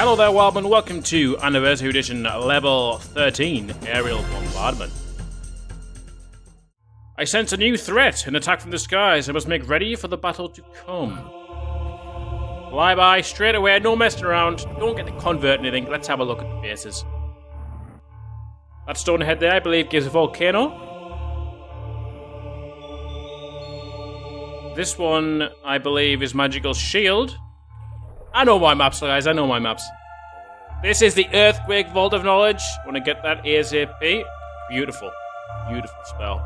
Hello there, Wildman. Welcome to Anniversary Edition Level 13 Aerial Bombardment. I sense a new threat, an attack from the skies. I must make ready for the battle to come. Fly by, straight away, no messing around. Don't get to convert anything. Let's have a look at the bases. That stone head there, I believe, gives a volcano. This one, I believe, is Magical Shield. I know my maps, guys. I know my maps. This is the Earthquake Vault of Knowledge. Want to get that ASAP? Beautiful. Beautiful spell.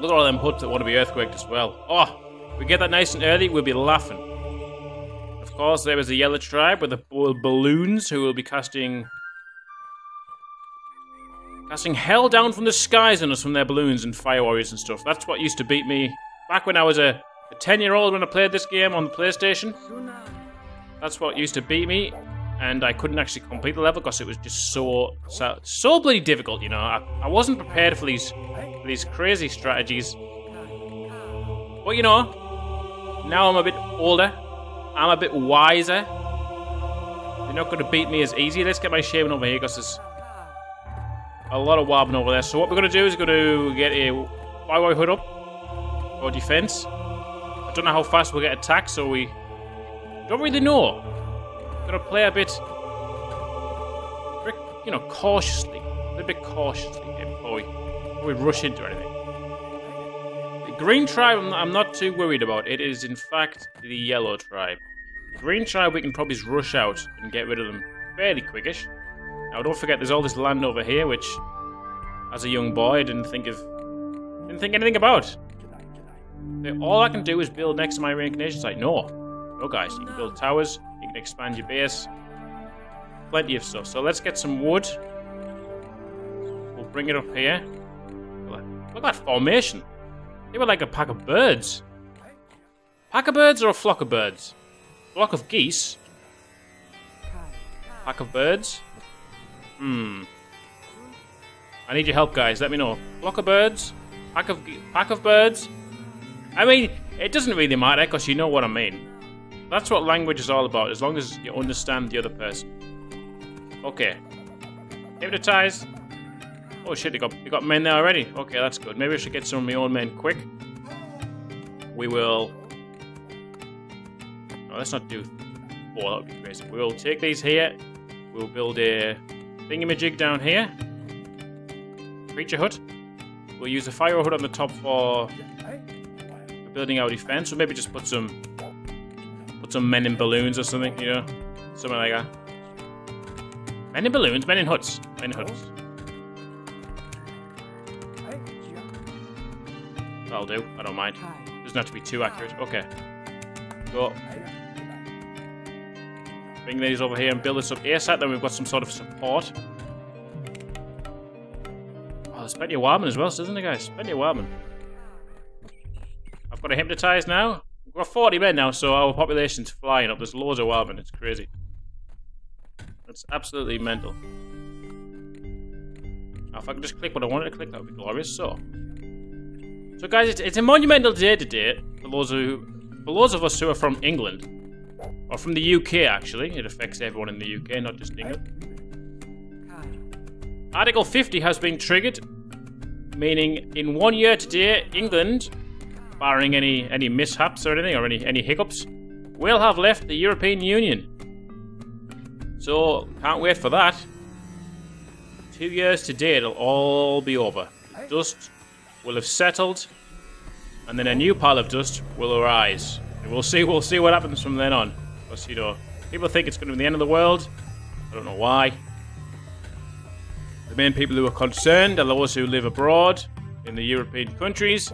Look at all them huts that want to be earthquaked as well. Oh, we get that nice and early, we'll be laughing. Of course, there is a yellow tribe with the balloons who will be casting... Casting hell down from the skies on us from their balloons and fire warriors and stuff. That's what used to beat me back when I was a 10-year-old when I played this game on the PlayStation. That's what used to beat me, and I couldn't actually complete the level because it was just so so, so bloody difficult. You know, I, I wasn't prepared for these for these crazy strategies. But you know, now I'm a bit older, I'm a bit wiser. They're not going to beat me as easy. Let's get my shaman over here because there's a lot of wobbling over there. So what we're going to do is we're going to get a firewall hood up for defense. I don't know how fast we'll get attacked, so we don't really know. Gonna play a bit, you know, cautiously, a little bit cautiously we, before we rush into anything. The green tribe, I'm not too worried about. It is, in fact, the yellow tribe. The green tribe, we can probably rush out and get rid of them fairly quickish. Now, don't forget, there's all this land over here, which, as a young boy, I didn't think of, didn't think anything about. All I can do is build next to my reincarnation site. No. No, guys. You can build towers. You can expand your base. Plenty of stuff. So let's get some wood. We'll bring it up here. Look at that formation. They were like a pack of birds. Pack of birds or a flock of birds? Flock of geese? Pack of birds? Hmm. I need your help, guys. Let me know. Flock of birds? Pack of pack of birds? I mean, it doesn't really matter because you know what I mean. That's what language is all about, as long as you understand the other person. Okay. Hypnotize. Oh shit, they got, they got men there already. Okay, that's good. Maybe I should get some of my own men quick. We will... No, let's not do four, that would be crazy. We'll take these here. We'll build a thingamajig down here. Creature hut. We'll use a fire hut on the top for building our defense. So maybe just put some some men in balloons or something, you know? Something like that. Men in balloons, men in huts. Men in huts. That'll do. I don't mind. Doesn't have to be too accurate. Okay. Go. Bring these over here and build this up ASAP, then we've got some sort of support. Oh, there's plenty of wildmen as well, isn't there, guys? Plenty of warming. I've Got to hypnotize now. We've got 40 men now, so our population's flying up. There's loads of wildmen. It's crazy. It's absolutely mental. Now, if I could just click what I wanted to click, that would be glorious. So, so guys, it's, it's a monumental day today for those who, for those of us who are from England, or from the UK. Actually, it affects everyone in the UK, not just England. Article 50 has been triggered, meaning in one year today, England barring any any mishaps or anything or any any hiccups, will have left the European Union. So can't wait for that. Two years today, it'll all be over. The dust will have settled, and then a new pile of dust will arise. And we'll see. We'll see what happens from then on. Because you know, people think it's going to be the end of the world. I don't know why. The main people who are concerned are those who live abroad in the European countries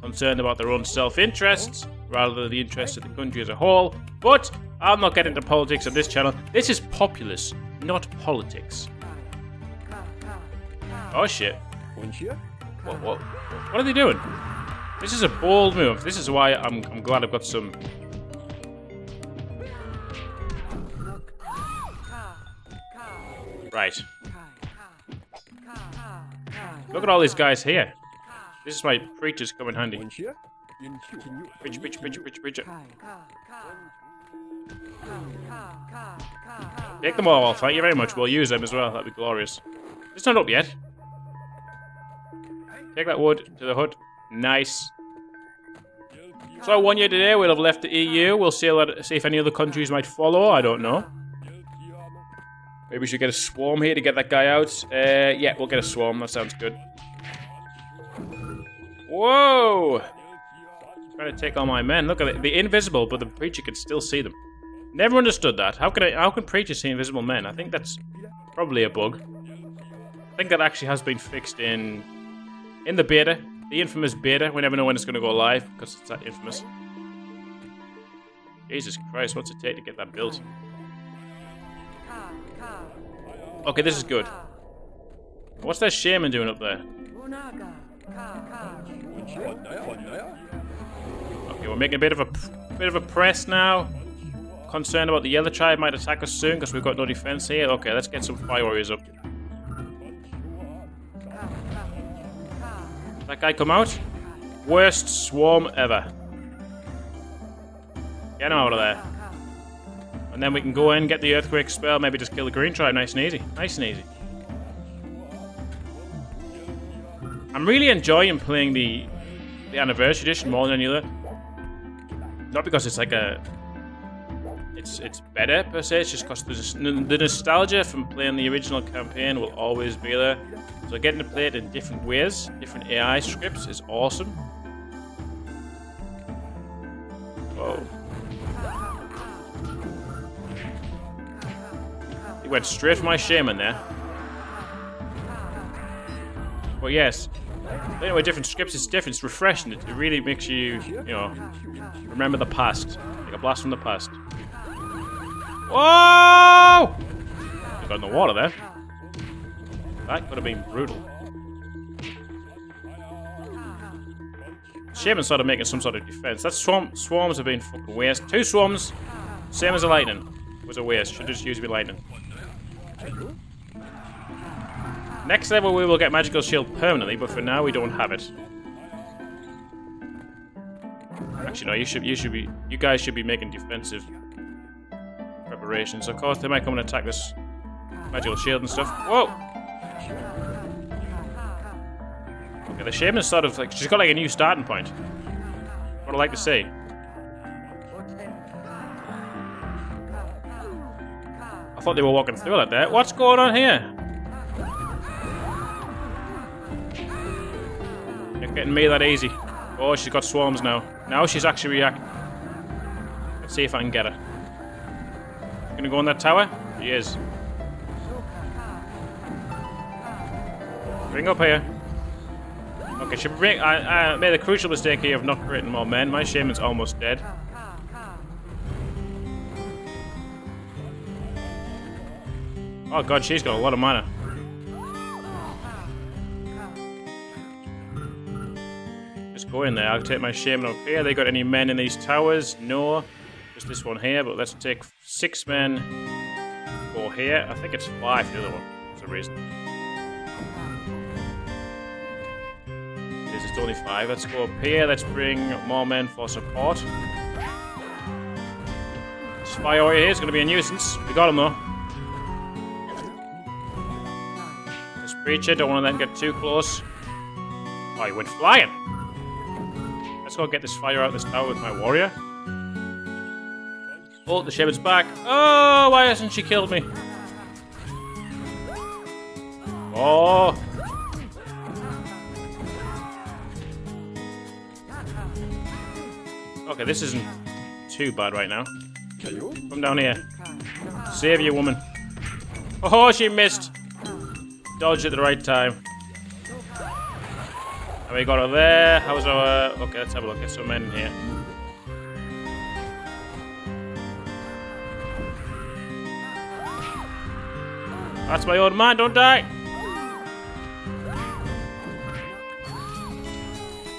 concerned about their own self-interests rather than the interests of the country as a whole. But I'm not getting into politics on this channel. This is Populous, not politics. Oh shit. What, what, what are they doing? This is a bold move. This is why I'm, I'm glad I've got some... Right. Look at all these guys here. This is why preachers come in handy. Preach, preach, preach, preach, preach. Take them all. Thank you very much. We'll use them as well. That'd be glorious. It's not up yet. Take that wood to the hut. Nice. So one year today, we'll have left the EU. We'll see, see if any other countries might follow. I don't know. Maybe we should get a swarm here to get that guy out. Uh, yeah, we'll get a swarm. That sounds good. Whoa! Trying to take all my men. Look at it. Invisible, but the preacher can still see them. Never understood that. How can I, how can preachers see invisible men? I think that's probably a bug. I think that actually has been fixed in in the beta. The infamous beta. We never know when it's going to go live because it's that infamous. Jesus Christ, what's it take to get that built? Okay, this is good. What's that shaman doing up there? Okay, we're making a bit of a bit of a press now. Concerned about the yellow tribe might attack us soon because we've got no defense here. Okay, let's get some fire warriors up. That guy come out? Worst swarm ever. Get him out of there. And then we can go in, get the earthquake spell, maybe just kill the green tribe nice and easy. Nice and easy. I'm really enjoying playing the the anniversary edition more than any other. Not because it's like a it's it's better per se. It's just because the nostalgia from playing the original campaign will always be there. So getting to play it in different ways, different AI scripts is awesome. Whoa. He went straight for my shaman there. But yes, anyway, different scripts is different. It's refreshing. It, really makes you, you know, remember the past. Like a blast from the past. Whoa! I got in the water there. That could have been brutal. Shaman started making some sort of defense. That swarm swarms have been fucking waste. Two swarms, same as a lightning. Was a waste. Should just use me lightning. Next level we will get magical shield permanently, but for now we don't have it. Actually, no. You should. You should be. You guys should be making defensive preparations. Of course, they might come and attack this magical shield and stuff. Whoa! Okay, the shaman's sort of like she's got like a new starting point. What I like to see. I thought they were walking through like that. What's going on here? Getting me that easy. Oh, she's got swarms now. Now she's actually reacting. Let's see if I can get her. Gonna go on that tower? She is. Bring up here. Okay, she bring. I, I made a crucial mistake here of not creating more men. My shaman's almost dead. Oh god, she's got a lot of mana. Go in there. I'll take my shaman up here. They got any men in these towers? No. Just this one here, but let's take six men. Go here. I think it's five the other one. For some reason. This is only five. Let's go up here. Let's bring more men for support. Spy over here is going to be a nuisance. We got him though. This preacher, don't want to then get too close. Oh, he went flying. Let's go get this fire out of this tower with my warrior. Oh, the shepherd's back. Oh, why hasn't she killed me? Oh. Okay, this isn't too bad right now. Come down here. Save you, woman. Oh, she missed. Dodge at the right time. And we got her there. How's our... Okay, let's have a look. Get some men here. That's my old man, don't die!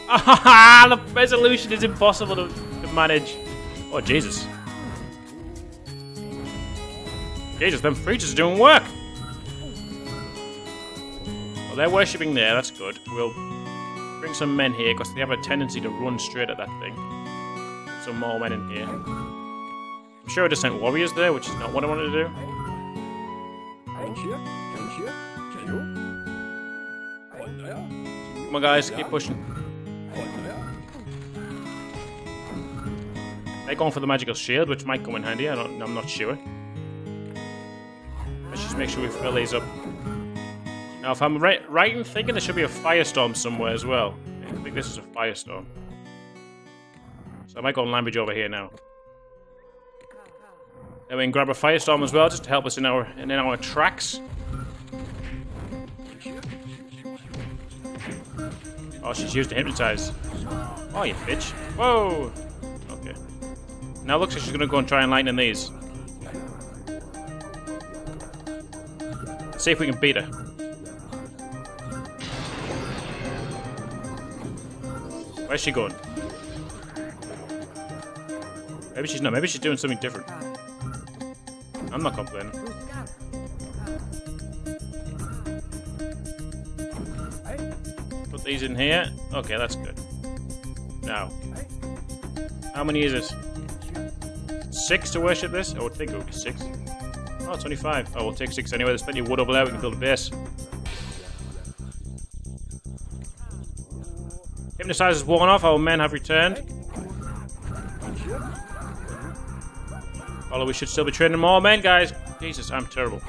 The resolution is impossible to, to manage. Oh, Jesus. Jesus, them are doing work! Well, they're worshipping there, that's good. We'll bring some men here, because they have a tendency to run straight at that thing. Some more men in here. I'm sure I just sent warriors there, which is not what I wanted to do. Come on, guys, keep pushing. They're going for the magical shield, which might come in handy. I don't, I'm not sure. Let's just make sure we fill these up. Now, if I'm right, right in thinking there should be a firestorm somewhere as well. I think this is a firestorm. So I might go and land over here now. Then we can grab a firestorm as well, just to help us in our in our tracks. Oh, she's used to hypnotize. Oh, you bitch. Whoa! Okay. Now looks like she's gonna go and try and lighten these. See if we can beat her. Where's she going? Maybe she's not. Maybe she's doing something different. I'm not complaining. Put these in here. Okay, that's good. Now, how many is this? Six to worship this? I would think it would be six. Oh, it's only five. Oh, we'll take six anyway. There's plenty of wood over there. We can build a base. Hypnotize is worn off. Our men have returned. Although we should still be training more men, guys. Jesus, I'm terrible.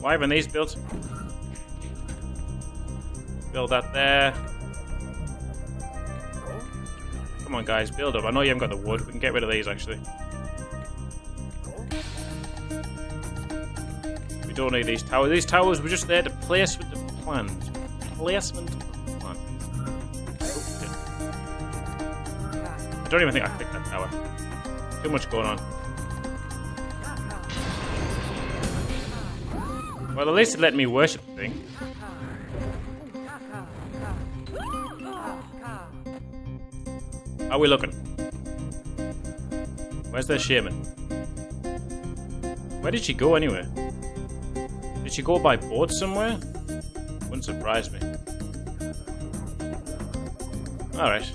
Why haven't these built? Build that there. Come on, guys, build up. I know you haven't got the wood. We can get rid of these, actually. We don't need these towers. These towers were just there to place with the plans. Placement I don't even think I clicked that tower. Too much going on. Well, at least it let me worship the thing. How are we looking? Where's the shaman? Where did she go anyway? Did she go by boat somewhere? Wouldn't surprise me. Alright.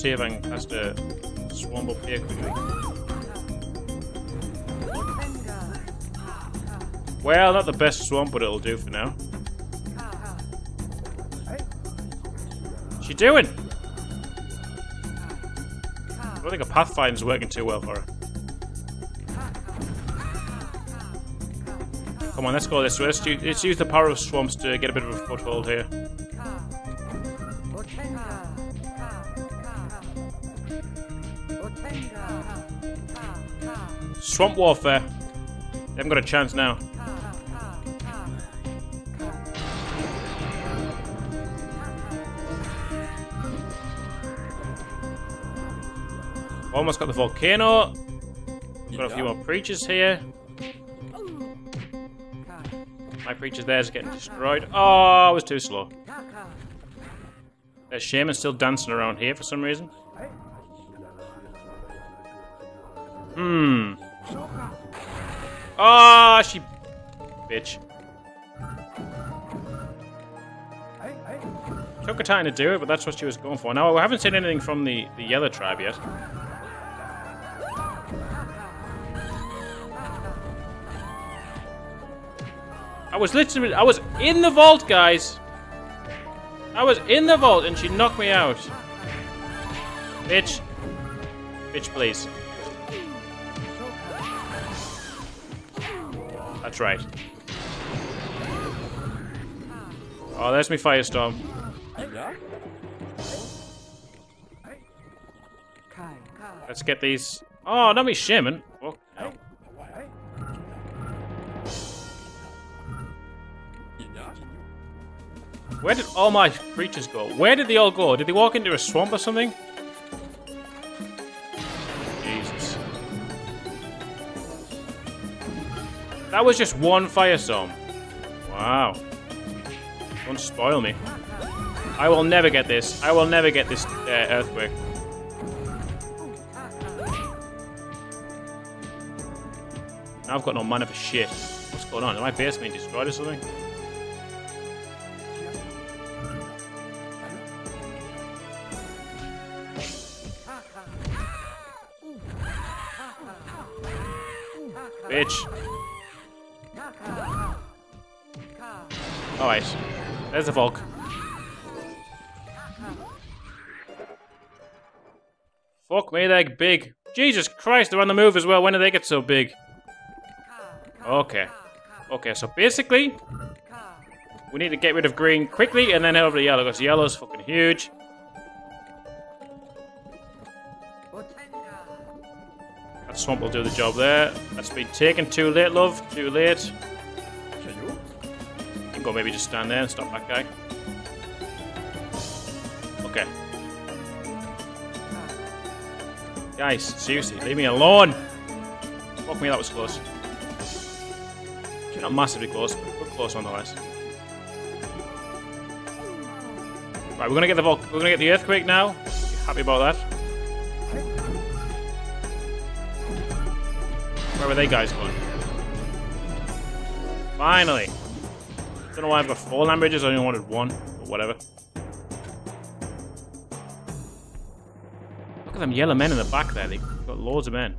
See if I can cast a swamp up here quickly. Well, not the best swamp, but it'll do for now. What's she doing? I don't think a Pathfinder's working too well for her. Come on, let's go this way. Let's use the power of swamps to get a bit of a foothold here. Swamp warfare. They haven't got a chance now. Almost got the volcano. Got a few more preachers here. My preacher there's getting destroyed. Oh, I was too slow. There's Shaman still dancing around here for some reason. Hmm. Ah, oh, she... Bitch. Took her time to do it, but that's what she was going for. Now, I haven't seen anything from the, the Yellow tribe yet. I was literally... I was in the vault, guys! I was in the vault, and she knocked me out. Bitch. Bitch, please. That's right. Oh, there's me firestorm. Let's get these. Oh, not me shaman. Oh, no. Where did all my creatures go? Where did they all go? Did they walk into a swamp or something? That was just one firestorm. Wow. Don't spoil me. I will never get this. I will never get this uh, earthquake. Now I've got no mana for shit. What's going on? Is my being destroyed or something? There's the Volk. Fuck me, they're big. Jesus Christ, they're on the move as well. When do they get so big? Okay. Okay, so basically, we need to get rid of green quickly and then over to yellow, because yellow's fucking huge. That swamp will do the job there. That's been taken too late, love. Too late. Go maybe just stand there and stop that guy. Okay. Guys, seriously, leave me alone! Fuck me, that was close. Not massively close, but close nonetheless. Right, we're gonna get the we're gonna get the earthquake now. Happy about that. Where were they guys going? Finally. Don't know why I've got four land bridges. I only wanted one, but whatever. Look at them yellow men in the back there. They've got loads of men.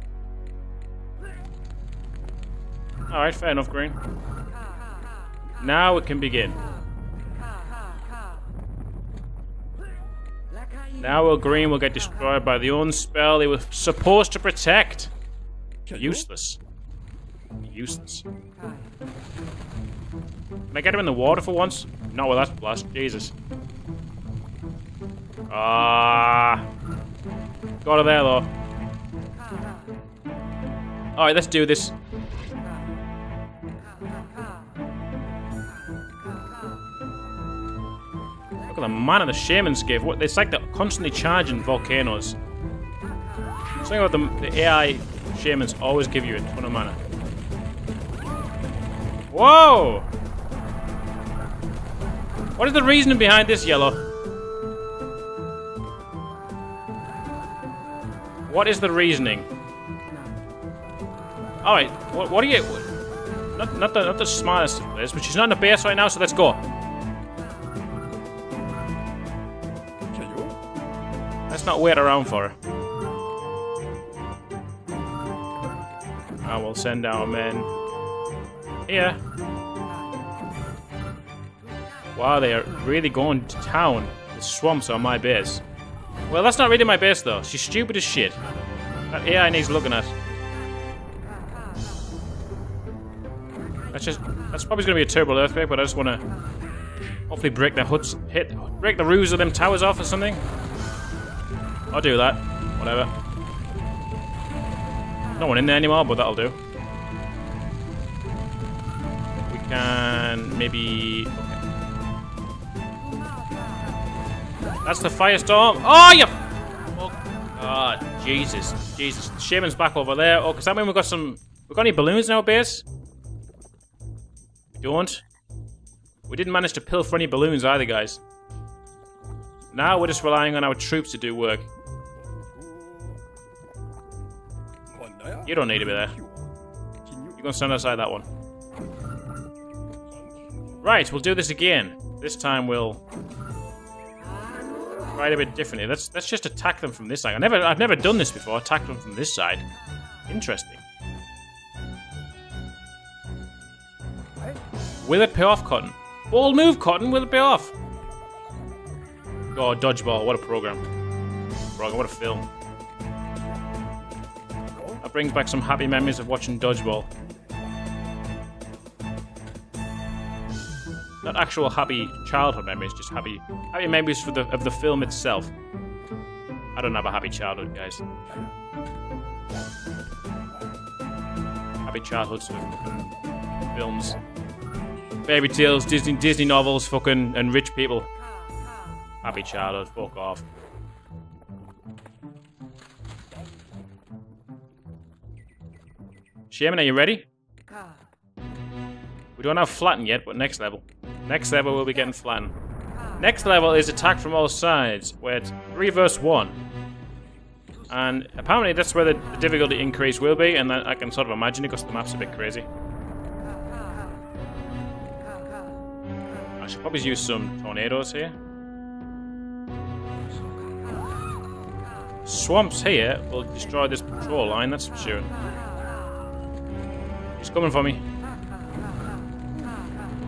Alright, fair enough, Green. Now it can begin. Now Green will get destroyed by the own spell they were supposed to protect. Useless. Useless. Can I get him in the water for once? Not with that blast. Jesus. Ah. Got her there, though. Alright, let's do this. Look at the man mana the shamans give. What it's like they're constantly charging volcanoes. Something about the, the AI shamans always give you a ton of mana. Whoa! What is the reasoning behind this, Yellow? What is the reasoning? Alright, what, what are you... Not, not, the, not the smartest of this, but she's not in the base right now, so let's go. Let's not wait around for her. I will send our men here. Wow, they are really going to town. The swamps are my base. Well, that's not really my base, though. She's stupid as shit. That AI needs looking at. That's just... That's probably going to be a terrible earthquake, but I just want to... Hopefully break the huts... Hit... Break the roofs of them towers off or something. I'll do that. Whatever. No one in there anymore, but that'll do. We can maybe... That's the firestorm. Oh, you... Oh, Jesus. Jesus. Shaman's back over there. Oh, because that mean we've got some... We've got any balloons in our base? We don't. We didn't manage to pilfer any balloons either, guys. Now we're just relying on our troops to do work. You don't need to be there. You're gonna stand outside that one. Right, we'll do this again. This time we'll it a bit differently. Let's let's just attack them from this side. I never I've never done this before. Attack them from this side. Interesting. Will it pay off, Cotton? Ball move, Cotton. Will it pay off? Oh, dodgeball. What a program. Program. What a film. That brings back some happy memories of watching Dodgeball. Not actual happy childhood memories, just happy happy memories for the of the film itself. I don't have a happy childhood, guys. Happy childhoods with uh, films. Fairy tales, Disney Disney novels, fucking and rich people. Happy childhood, fuck off. Shaman, are you ready? We don't have flatten yet, but next level. Next level we'll be getting flatten. Next level is attack from all sides, where it's 3 versus 1. And apparently that's where the, the difficulty increase will be, and I can sort of imagine it because the map's a bit crazy. I should probably use some tornadoes here. Swamps here will destroy this patrol line, that's for sure. He's coming for me.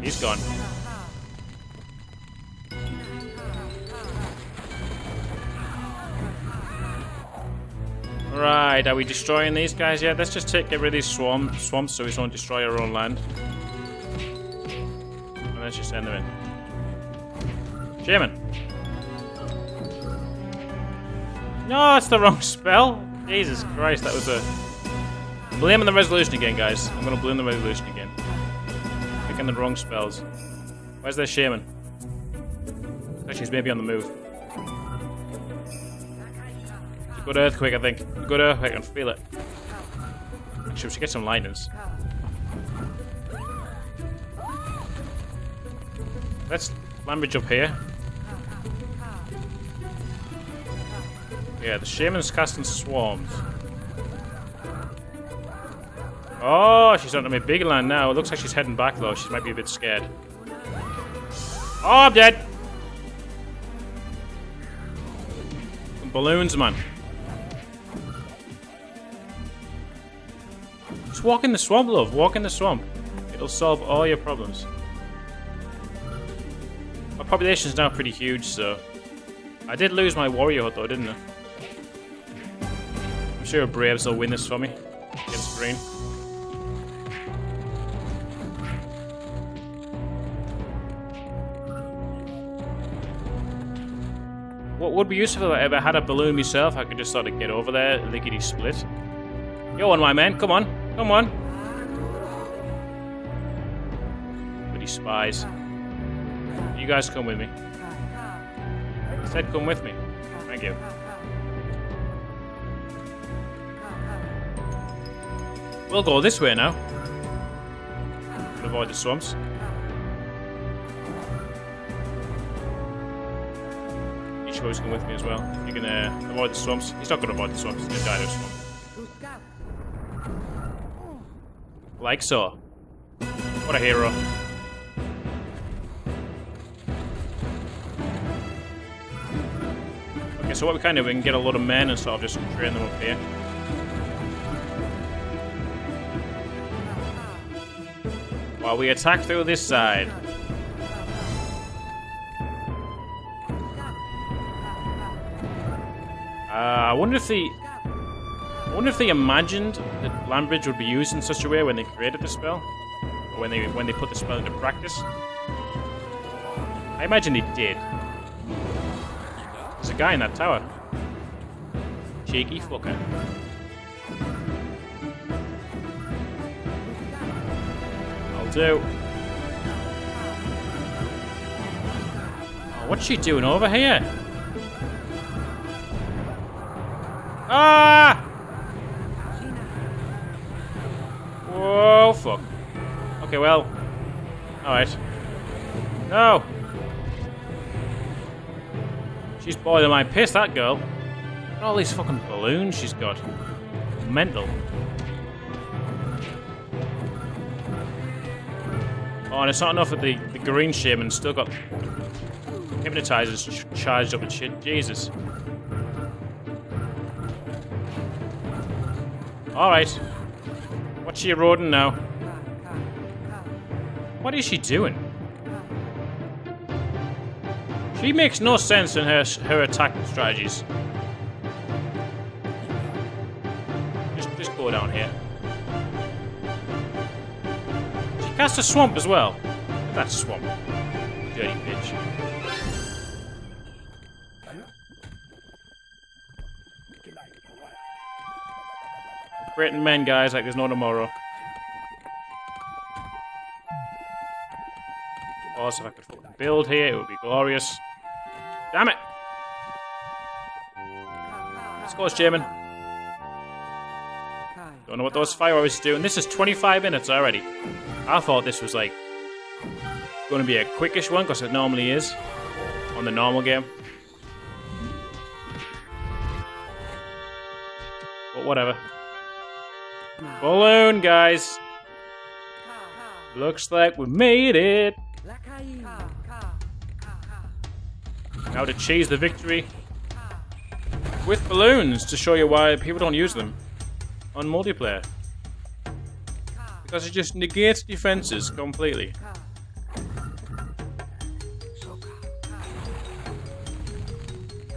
He's gone. Right, are we destroying these guys yet? Let's just take get rid of these swamp, swamps so we don't destroy our own land. And let's just end them in. Shaman! No, it's the wrong spell! Jesus Christ, that was a... Blaming the resolution again, guys. I'm gonna blame the resolution again. Picking the wrong spells. Where's their shaman? Actually, he's maybe on the move. Good earthquake, I think. Good earthquake, I can feel it. Actually, we should get some lightnings. Let's land bridge up here. Yeah, the shaman's casting swarms. Oh, she's onto my big land now. It looks like she's heading back though. She might be a bit scared. Oh, I'm dead. Balloons, man. Just walk in the swamp, love. Walk in the swamp. It'll solve all your problems. My population is now pretty huge, so... I did lose my warrior though, didn't I? I'm sure Braves will win this for me. Against Green. What would be useful if I had a balloon myself, I could just sort of get over there, lickety split. Go on, my man, come on, come on. Bloody spies. You guys come with me. I said come with me. Thank you. We'll go this way now. Avoid the swamps. He's come with me as well? You can uh, avoid the swamps. He's not going to avoid the swamps. He's going to die to a swamp. Like so. What a hero. Okay, so what we can do, we can get a lot of men and sort of just train them up here. While we attack through this side. Uh, I wonder if the... I wonder if they imagined that Landbridge would be used in such a way when they created the spell? Or when they when they put the spell into practice? I imagine they did. There's a guy in that tower. Cheeky fucker. I'll do. Oh, what's she doing over here? Ah! Whoa, fuck. Okay, well. Alright. No! She's boiling my piss, that girl. All these fucking balloons she's got. Mental. Oh, and it's not enough that the, the green shaman still got hypnotizers ch charged up and shit. Jesus. Alright. What's she eroding now? What is she doing? She makes no sense in her her attack strategies. Just just go down here. She cast a swamp as well. That's swamp. Britain men, guys, like there's no tomorrow. If I could fucking build here, it would be glorious. Damn it! Let's go, Shaman. Don't know what those fireworks are doing. This is 25 minutes already. I thought this was like going to be a quickish one because it normally is on the normal game. But whatever. Balloon, guys. Looks like we made it. Now to chase the victory with balloons to show you why people don't use them on multiplayer. because it just negates defenses completely.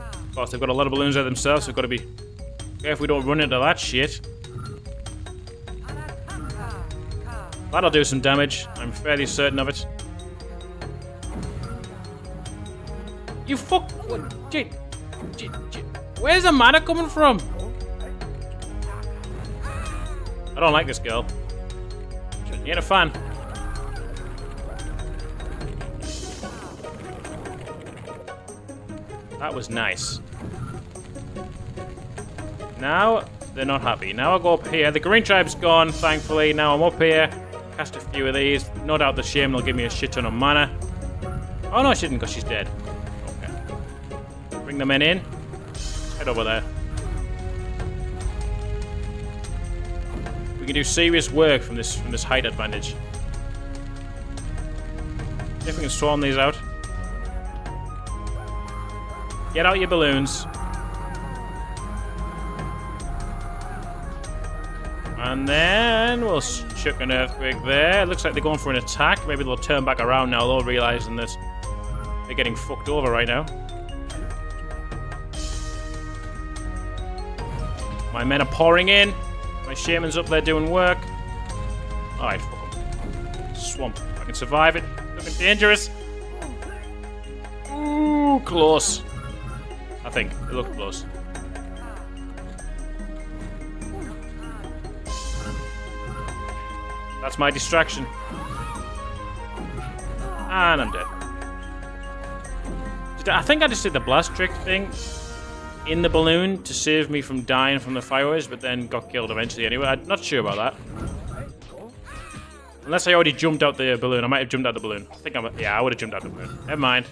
Of course, they've got a lot of balloons there themselves, so we've got to be careful we don't run into that shit. That'll do some damage. I'm fairly certain of it. You fuck... Where's the mana coming from? I don't like this girl. You ain't a fan. That was nice. Now, they're not happy. Now I go up here. The green tribe's gone, thankfully. Now I'm up here. Cast a few of these. No doubt the shame they'll give me a shit ton of mana. Oh no, she didn't because she's dead. Okay. Bring the men in. Head over there. We can do serious work from this from this height advantage. See if we can swarm these out. Get out your balloons. And then we'll chuck an earthquake there. It looks like they're going for an attack. Maybe they'll turn back around now, though, realizing that they're getting fucked over right now. My men are pouring in. My shaman's up there doing work. Alright, fuck them. Swamp. I can survive it. Looking dangerous. Ooh, close. I think. It looked close. That's my distraction. And I'm dead. I think I just did the blast trick thing in the balloon to save me from dying from the fireworks, but then got killed eventually anyway. I'm not sure about that. Unless I already jumped out the balloon. I might have jumped out the balloon. I think I'm... Yeah, I would have jumped out the balloon. Never mind.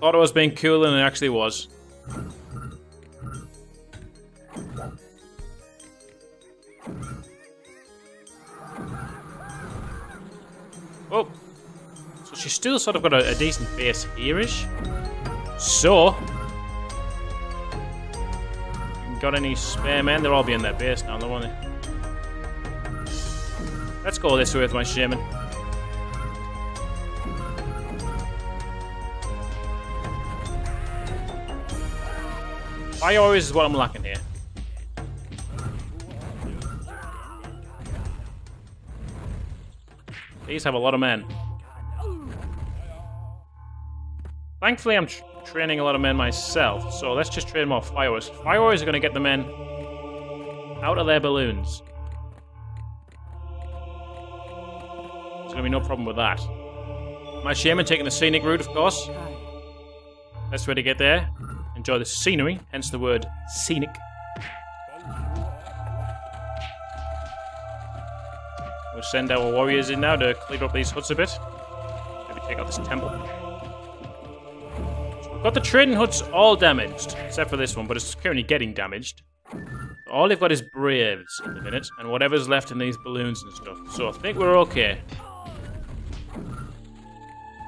Thought it was being cool and it actually was. Oh. So she's still sort of got a, a decent base here-ish. So. Got any spare men? They're all being their base now, don't they? Let's go this way with my shaman. Fire is what I'm lacking here. These have a lot of men. Thankfully, I'm tr training a lot of men myself, so let's just train more fireworks. Fireworks are going to get the men out of their balloons. There's going to be no problem with that. My shaman taking the scenic route, of course. Best way to get there. Enjoy the scenery, hence the word scenic. We'll send our warriors in now to clear up these huts a bit. Maybe take out this temple. So we've got the trading huts all damaged, except for this one, but it's currently getting damaged. All they've got is braves at the minute, and whatever's left in these balloons and stuff. So I think we're okay.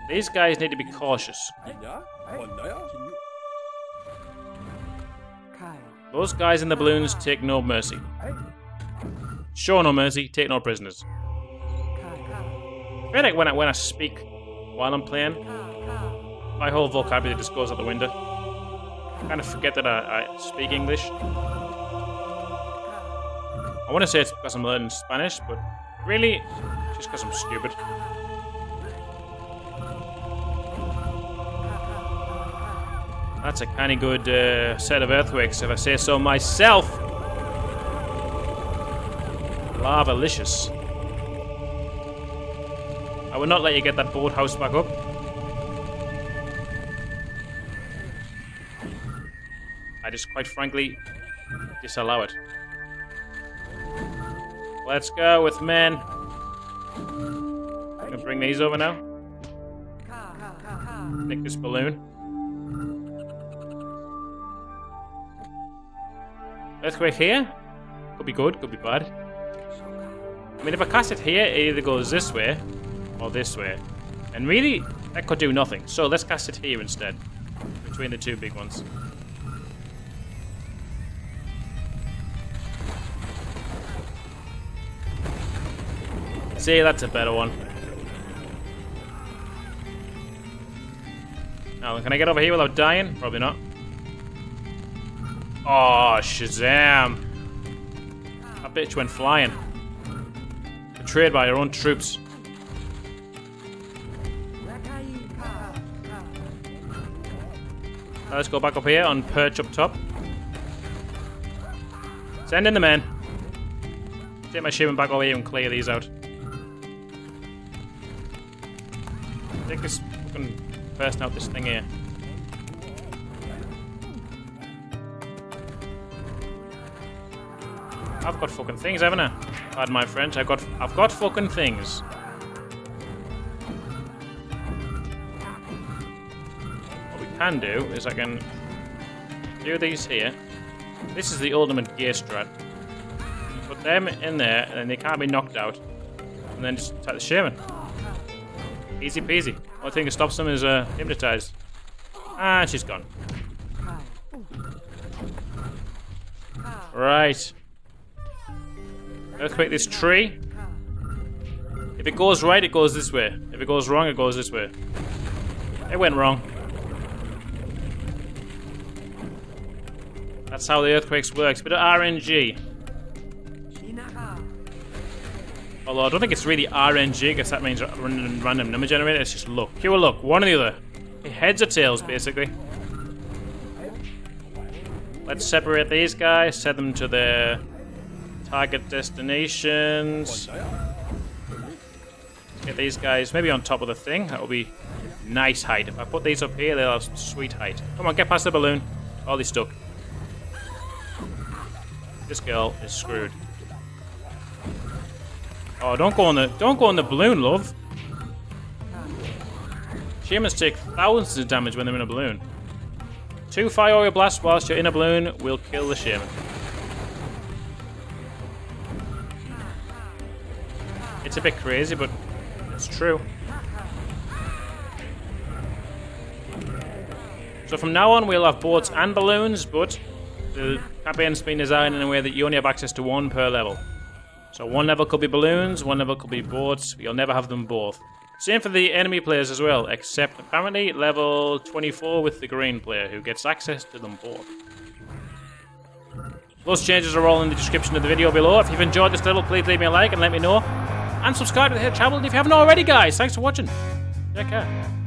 These guys need to be cautious. Those guys in the balloons take no mercy. Show no mercy, take no prisoners. Like when I, when I speak while I'm playing, my whole vocabulary just goes out the window. I kind of forget that I, I speak English. I want to say it's because I'm learning Spanish, but really, just because I'm stupid. That's a kind of good uh, set of earthquakes, if I say so myself. Lava-licious. I will not let you get that boathouse back up. I just quite frankly disallow it. Let's go with men. I'm gonna bring these over now. Nick this balloon. Earthquake here? Could be good, could be bad. I mean, if I cast it here, it either goes this way or this way. And really, that could do nothing. So let's cast it here instead. Between the two big ones. See, that's a better one. Now, can I get over here without dying? Probably not. Oh, Shazam! That bitch went flying. Betrayed by her own troops. Now let's go back up here and perch up top. Send in the men. Take my shipment back over here and clear these out. Take this fucking person out this thing here. I've got fucking things, haven't I? Pardon my French. I got I've got fucking things. Can do is I can do these here. This is the ultimate gear strat. Put them in there and they can't be knocked out. And then just attack the shaman. Easy peasy. Only thing that stops them is uh, hypnotized. Ah, she's gone. Right. Earthquake this tree. If it goes right, it goes this way. If it goes wrong, it goes this way. It went wrong. That's how the earthquakes works. Bit of RNG. Although I don't think it's really RNG, because that means random, random number generator. It's just luck. Pure luck. One or the other. Heads or tails, basically. Let's separate these guys, set them to their target destinations. Get these guys maybe on top of the thing. That will be nice height. If I put these up here, they'll have sweet height. Come on, get past the balloon. Oh, they stuck. This girl is screwed. Oh, don't go on the don't go on the balloon, love. Shamans take thousands of damage when they're in a balloon. Two fire blasts whilst you're in a balloon will kill the shaman. It's a bit crazy, but it's true. So from now on, we'll have boats and balloons, but the campaign's been designed in a way that you only have access to one per level. So one level could be balloons, one level could be boats. You'll never have them both. Same for the enemy players as well, except apparently level 24 with the green player, who gets access to them both. Those changes are all in the description of the video below. If you've enjoyed this level, please leave me a like and let me know. And subscribe to the channel if you haven't already, guys. Thanks for watching. Take care.